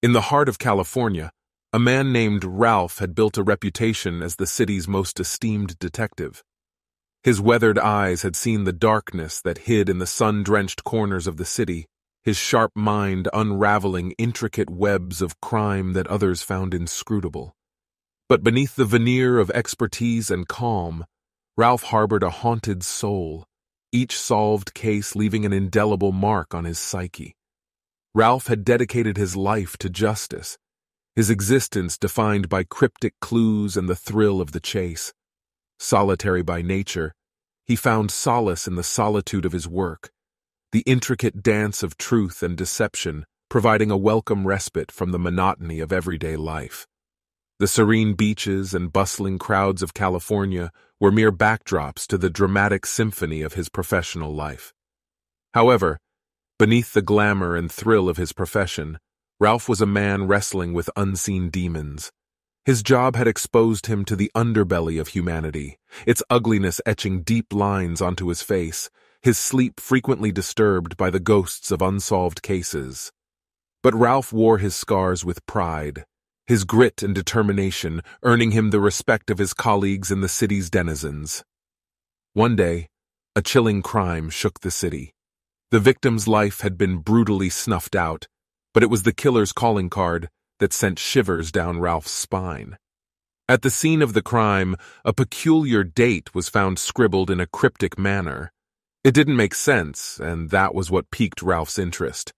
In the heart of California, a man named Ralph had built a reputation as the city's most esteemed detective. His weathered eyes had seen the darkness that hid in the sun-drenched corners of the city, his sharp mind unraveling intricate webs of crime that others found inscrutable. But beneath the veneer of expertise and calm, Ralph harbored a haunted soul, each solved case leaving an indelible mark on his psyche. Ralph had dedicated his life to justice, his existence defined by cryptic clues and the thrill of the chase. Solitary by nature, he found solace in the solitude of his work, the intricate dance of truth and deception providing a welcome respite from the monotony of everyday life. The serene beaches and bustling crowds of California were mere backdrops to the dramatic symphony of his professional life. However, beneath the glamour and thrill of his profession, Ralph was a man wrestling with unseen demons. His job had exposed him to the underbelly of humanity, its ugliness etching deep lines onto his face, his sleep frequently disturbed by the ghosts of unsolved cases. But Ralph wore his scars with pride, his grit and determination earning him the respect of his colleagues and the city's denizens. One day, a chilling crime shook the city. The victim's life had been brutally snuffed out, but it was the killer's calling card that sent shivers down Ralph's spine. At the scene of the crime, a peculiar date was found scribbled in a cryptic manner. It didn't make sense, and that was what piqued Ralph's interest.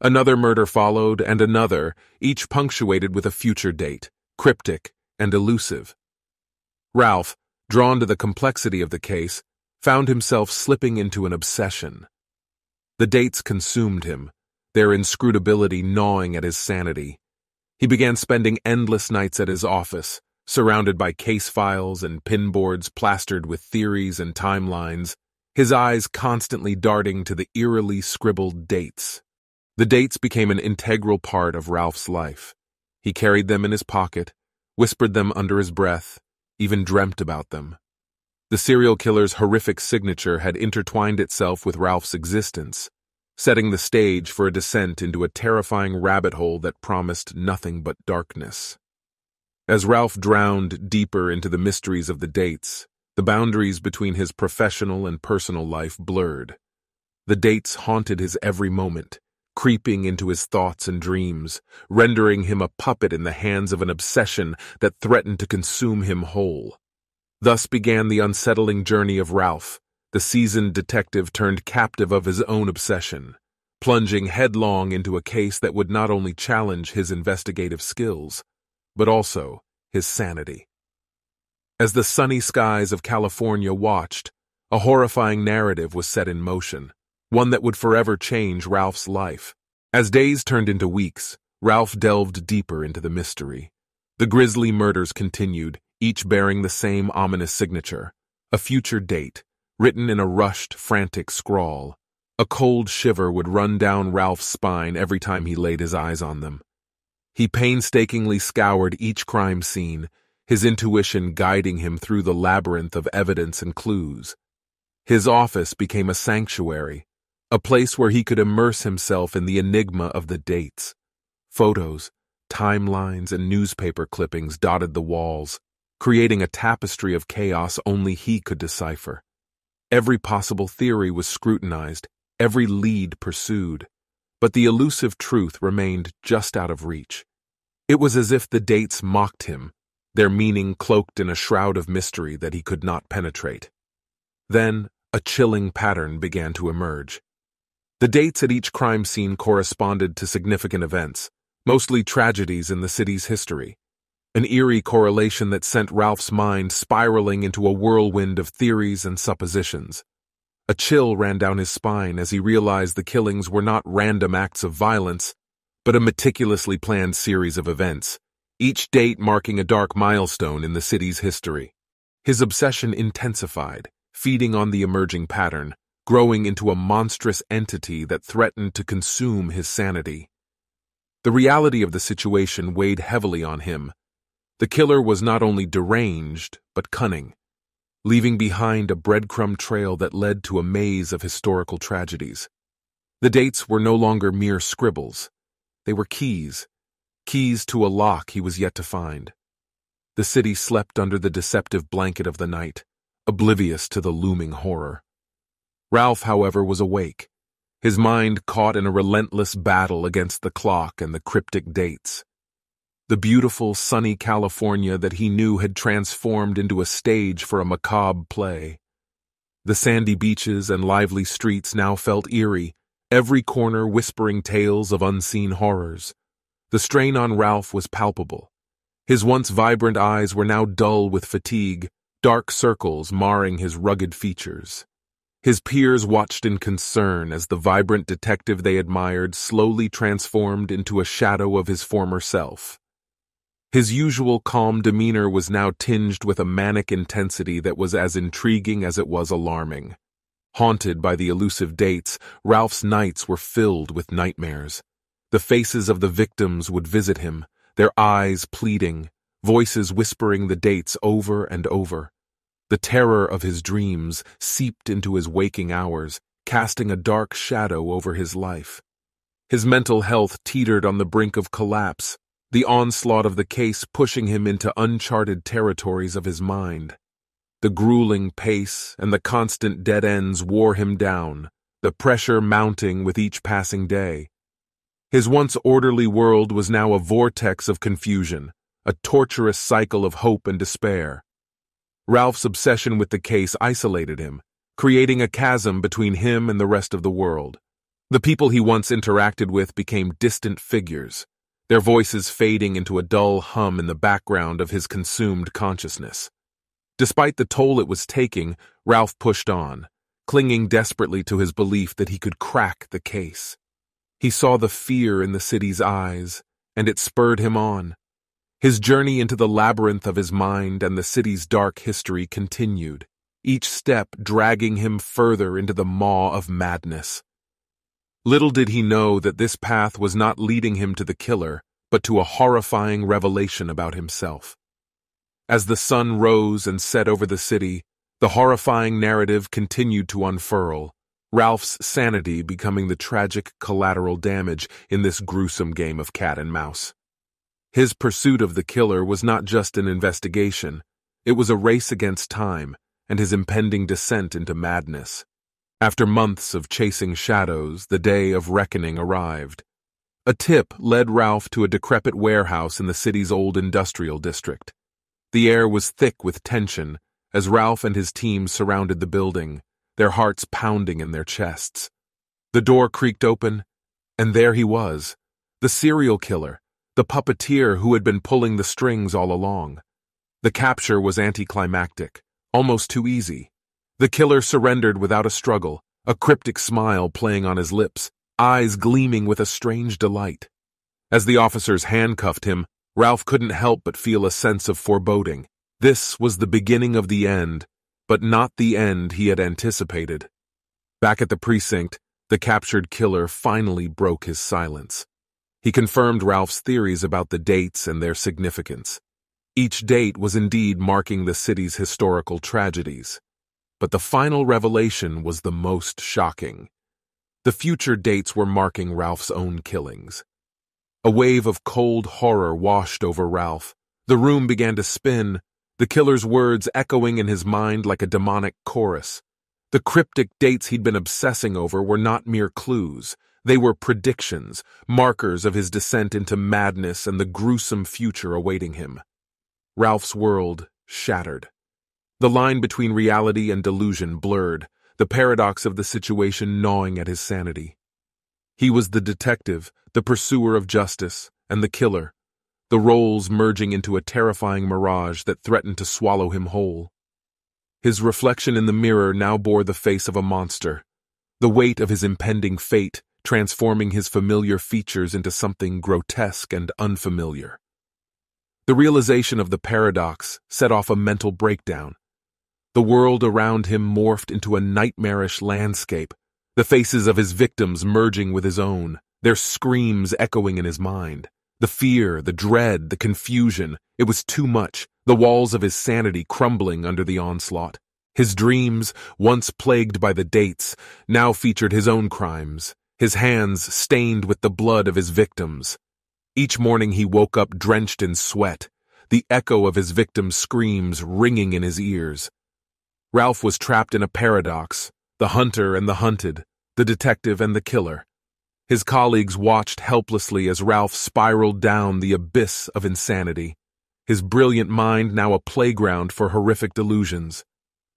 Another murder followed, and another, each punctuated with a future date, cryptic and elusive. Ralph, drawn to the complexity of the case, found himself slipping into an obsession. The dates consumed him, their inscrutability gnawing at his sanity. He began spending endless nights at his office, surrounded by case files and pinboards plastered with theories and timelines, his eyes constantly darting to the eerily scribbled dates. The dates became an integral part of Ralph's life. He carried them in his pocket, whispered them under his breath, even dreamt about them. The serial killer's horrific signature had intertwined itself with Ralph's existence, setting the stage for a descent into a terrifying rabbit hole that promised nothing but darkness. As Ralph drowned deeper into the mysteries of the dates, the boundaries between his professional and personal life blurred. The dates haunted his every moment, creeping into his thoughts and dreams, rendering him a puppet in the hands of an obsession that threatened to consume him whole. Thus began the unsettling journey of Ralph, the seasoned detective turned captive of his own obsession, plunging headlong into a case that would not only challenge his investigative skills, but also his sanity. As the sunny skies of California watched, a horrifying narrative was set in motion, one that would forever change Ralph's life. As days turned into weeks, Ralph delved deeper into the mystery. The grisly murders continued, each bearing the same ominous signature, a future date, written in a rushed, frantic scrawl. A cold shiver would run down Ralph's spine every time he laid his eyes on them. He painstakingly scoured each crime scene, his intuition guiding him through the labyrinth of evidence and clues. His office became a sanctuary, a place where he could immerse himself in the enigma of the dates. Photos, timelines, and newspaper clippings dotted the walls, creating a tapestry of chaos only he could decipher. Every possible theory was scrutinized, every lead pursued, but the elusive truth remained just out of reach. It was as if the dates mocked him, their meaning cloaked in a shroud of mystery that he could not penetrate. Then, a chilling pattern began to emerge. The dates at each crime scene corresponded to significant events, mostly tragedies in the city's history an eerie correlation that sent Ralph's mind spiraling into a whirlwind of theories and suppositions. A chill ran down his spine as he realized the killings were not random acts of violence, but a meticulously planned series of events, each date marking a dark milestone in the city's history. His obsession intensified, feeding on the emerging pattern, growing into a monstrous entity that threatened to consume his sanity. The reality of the situation weighed heavily on him, the killer was not only deranged, but cunning, leaving behind a breadcrumb trail that led to a maze of historical tragedies. The dates were no longer mere scribbles. They were keys, keys to a lock he was yet to find. The city slept under the deceptive blanket of the night, oblivious to the looming horror. Ralph, however, was awake, his mind caught in a relentless battle against the clock and the cryptic dates. The beautiful, sunny California that he knew had transformed into a stage for a macabre play. The sandy beaches and lively streets now felt eerie, every corner whispering tales of unseen horrors. The strain on Ralph was palpable. His once vibrant eyes were now dull with fatigue, dark circles marring his rugged features. His peers watched in concern as the vibrant detective they admired slowly transformed into a shadow of his former self. His usual calm demeanor was now tinged with a manic intensity that was as intriguing as it was alarming. Haunted by the elusive dates, Ralph's nights were filled with nightmares. The faces of the victims would visit him, their eyes pleading, voices whispering the dates over and over. The terror of his dreams seeped into his waking hours, casting a dark shadow over his life. His mental health teetered on the brink of collapse, the onslaught of the case pushing him into uncharted territories of his mind. The grueling pace and the constant dead ends wore him down, the pressure mounting with each passing day. His once orderly world was now a vortex of confusion, a torturous cycle of hope and despair. Ralph's obsession with the case isolated him, creating a chasm between him and the rest of the world. The people he once interacted with became distant figures, their voices fading into a dull hum in the background of his consumed consciousness. Despite the toll it was taking, Ralph pushed on, clinging desperately to his belief that he could crack the case. He saw the fear in the city's eyes, and it spurred him on. His journey into the labyrinth of his mind and the city's dark history continued, each step dragging him further into the maw of madness. Little did he know that this path was not leading him to the killer, but to a horrifying revelation about himself. As the sun rose and set over the city, the horrifying narrative continued to unfurl, Ralph's sanity becoming the tragic collateral damage in this gruesome game of cat and mouse. His pursuit of the killer was not just an investigation, it was a race against time and his impending descent into madness. After months of chasing shadows, the day of reckoning arrived. A tip led Ralph to a decrepit warehouse in the city's old industrial district. The air was thick with tension as Ralph and his team surrounded the building, their hearts pounding in their chests. The door creaked open, and there he was, the serial killer, the puppeteer who had been pulling the strings all along. The capture was anticlimactic, almost too easy. The killer surrendered without a struggle, a cryptic smile playing on his lips, eyes gleaming with a strange delight. As the officers handcuffed him, Ralph couldn't help but feel a sense of foreboding. This was the beginning of the end, but not the end he had anticipated. Back at the precinct, the captured killer finally broke his silence. He confirmed Ralph's theories about the dates and their significance. Each date was indeed marking the city's historical tragedies. But the final revelation was the most shocking. The future dates were marking Ralph's own killings. A wave of cold horror washed over Ralph. The room began to spin, the killer's words echoing in his mind like a demonic chorus. The cryptic dates he'd been obsessing over were not mere clues. They were predictions, markers of his descent into madness and the gruesome future awaiting him. Ralph's world shattered. The line between reality and delusion blurred, the paradox of the situation gnawing at his sanity. He was the detective, the pursuer of justice, and the killer, the roles merging into a terrifying mirage that threatened to swallow him whole. His reflection in the mirror now bore the face of a monster, the weight of his impending fate transforming his familiar features into something grotesque and unfamiliar. The realization of the paradox set off a mental breakdown. The world around him morphed into a nightmarish landscape, the faces of his victims merging with his own, their screams echoing in his mind. The fear, the dread, the confusion, it was too much, the walls of his sanity crumbling under the onslaught. His dreams, once plagued by the dates, now featured his own crimes, his hands stained with the blood of his victims. Each morning he woke up drenched in sweat, the echo of his victim's screams ringing in his ears. Ralph was trapped in a paradox, the hunter and the hunted, the detective and the killer. His colleagues watched helplessly as Ralph spiraled down the abyss of insanity, his brilliant mind now a playground for horrific delusions.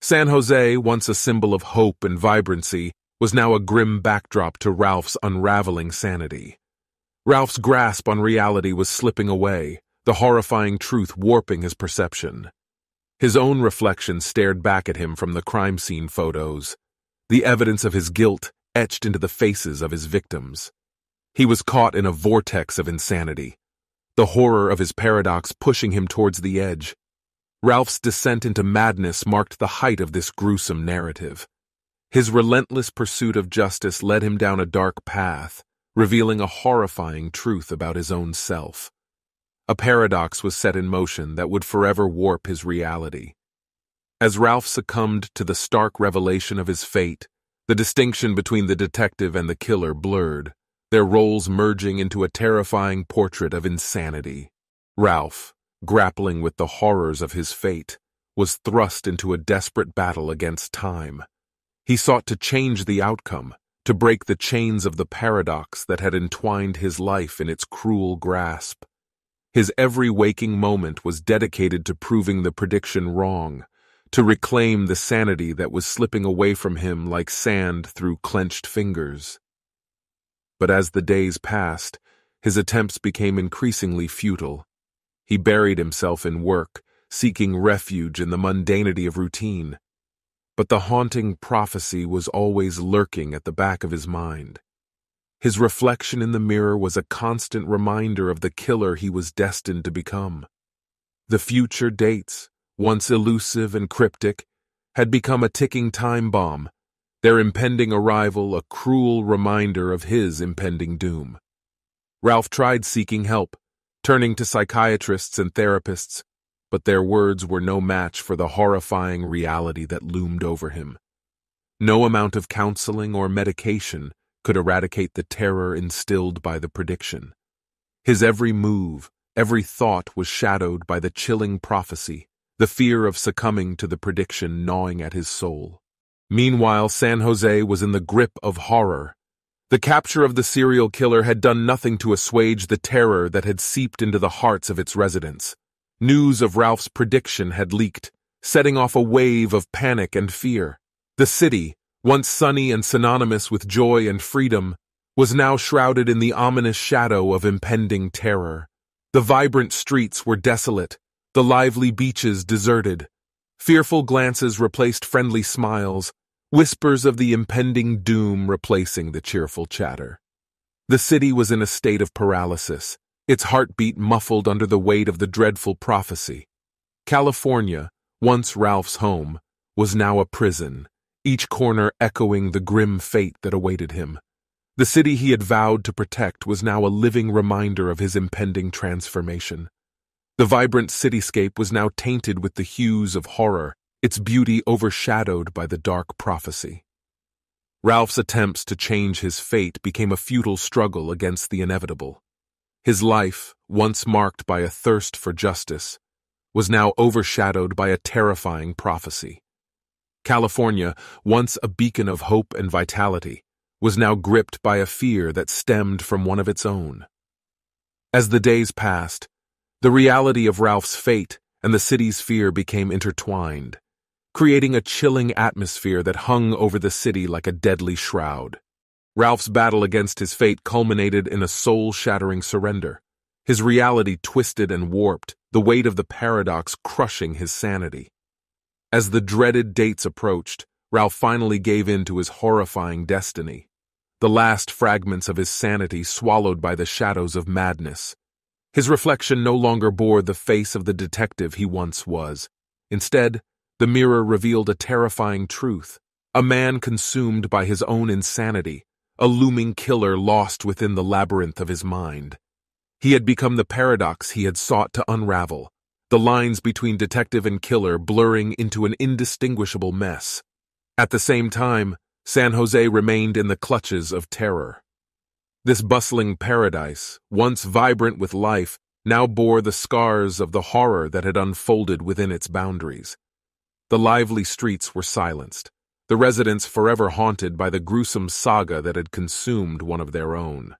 San Jose, once a symbol of hope and vibrancy, was now a grim backdrop to Ralph's unraveling sanity. Ralph's grasp on reality was slipping away, the horrifying truth warping his perception. His own reflection stared back at him from the crime scene photos, the evidence of his guilt etched into the faces of his victims. He was caught in a vortex of insanity, the horror of his paradox pushing him towards the edge. Ralph's descent into madness marked the height of this gruesome narrative. His relentless pursuit of justice led him down a dark path, revealing a horrifying truth about his own self. A paradox was set in motion that would forever warp his reality. As Ralph succumbed to the stark revelation of his fate, the distinction between the detective and the killer blurred, their roles merging into a terrifying portrait of insanity. Ralph, grappling with the horrors of his fate, was thrust into a desperate battle against time. He sought to change the outcome, to break the chains of the paradox that had entwined his life in its cruel grasp. His every waking moment was dedicated to proving the prediction wrong, to reclaim the sanity that was slipping away from him like sand through clenched fingers. But as the days passed, his attempts became increasingly futile. He buried himself in work, seeking refuge in the mundanity of routine, but the haunting prophecy was always lurking at the back of his mind. His reflection in the mirror was a constant reminder of the killer he was destined to become. The future dates, once elusive and cryptic, had become a ticking time bomb, their impending arrival a cruel reminder of his impending doom. Ralph tried seeking help, turning to psychiatrists and therapists, but their words were no match for the horrifying reality that loomed over him. No amount of counseling or medication could eradicate the terror instilled by the prediction. His every move, every thought was shadowed by the chilling prophecy, the fear of succumbing to the prediction gnawing at his soul. Meanwhile, San Jose was in the grip of horror. The capture of the serial killer had done nothing to assuage the terror that had seeped into the hearts of its residents. News of Ralph's prediction had leaked, setting off a wave of panic and fear. The city, once sunny and synonymous with joy and freedom, was now shrouded in the ominous shadow of impending terror. The vibrant streets were desolate, the lively beaches deserted. Fearful glances replaced friendly smiles, whispers of the impending doom replacing the cheerful chatter. The city was in a state of paralysis, its heartbeat muffled under the weight of the dreadful prophecy. California, once Ralph's home, was now a prison, each corner echoing the grim fate that awaited him. The city he had vowed to protect was now a living reminder of his impending transformation. The vibrant cityscape was now tainted with the hues of horror, its beauty overshadowed by the dark prophecy. Ralph's attempts to change his fate became a futile struggle against the inevitable. His life, once marked by a thirst for justice, was now overshadowed by a terrifying prophecy. California, once a beacon of hope and vitality, was now gripped by a fear that stemmed from one of its own. As the days passed, the reality of Ralph's fate and the city's fear became intertwined, creating a chilling atmosphere that hung over the city like a deadly shroud. Ralph's battle against his fate culminated in a soul-shattering surrender. His reality twisted and warped, the weight of the paradox crushing his sanity. As the dreaded dates approached, Ralph finally gave in to his horrifying destiny. The last fragments of his sanity swallowed by the shadows of madness. His reflection no longer bore the face of the detective he once was. Instead, the mirror revealed a terrifying truth. A man consumed by his own insanity, a looming killer lost within the labyrinth of his mind. He had become the paradox he had sought to unravel, the lines between detective and killer blurring into an indistinguishable mess. At the same time, San Jose remained in the clutches of terror. This bustling paradise, once vibrant with life, now bore the scars of the horror that had unfolded within its boundaries. The lively streets were silenced, the residents forever haunted by the gruesome saga that had consumed one of their own.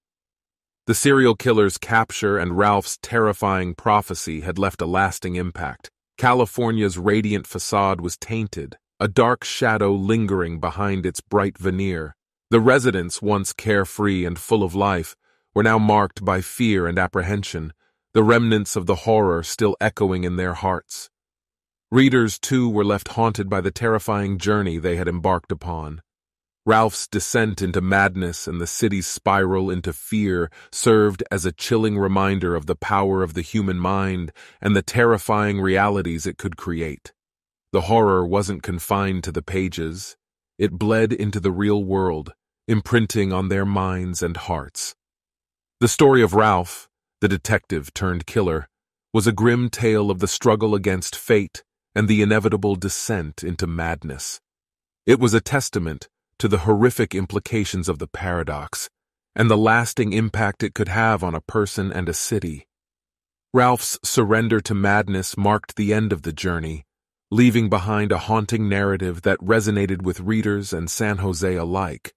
The serial killer's capture and Ralph's terrifying prophecy had left a lasting impact. California's radiant facade was tainted, a dark shadow lingering behind its bright veneer. The residents, once carefree and full of life, were now marked by fear and apprehension, the remnants of the horror still echoing in their hearts. Readers, too, were left haunted by the terrifying journey they had embarked upon. Ralph's descent into madness and the city's spiral into fear served as a chilling reminder of the power of the human mind and the terrifying realities it could create. The horror wasn't confined to the pages. It bled into the real world, imprinting on their minds and hearts. The story of Ralph, the detective turned killer, was a grim tale of the struggle against fate and the inevitable descent into madness. It was a testament to the horrific implications of the paradox and the lasting impact it could have on a person and a city. Ralph's surrender to madness marked the end of the journey, leaving behind a haunting narrative that resonated with readers and San Jose alike.